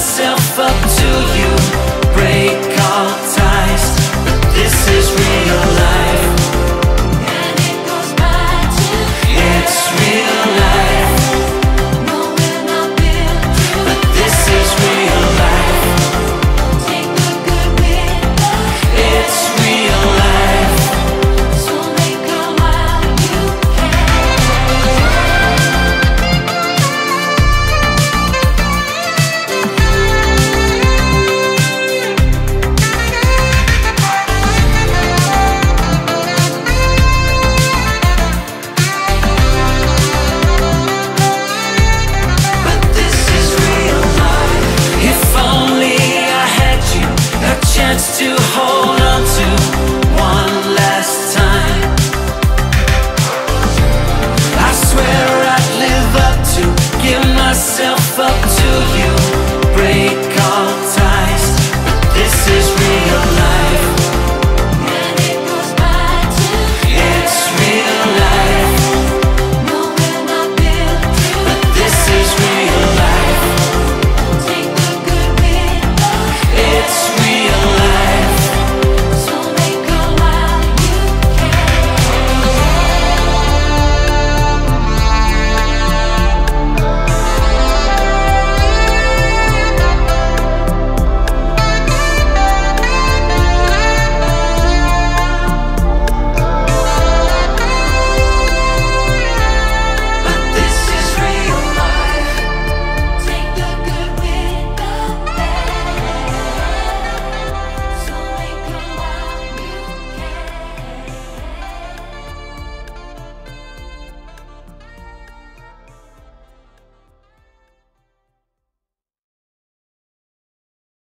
myself up to you. Break all ties this is real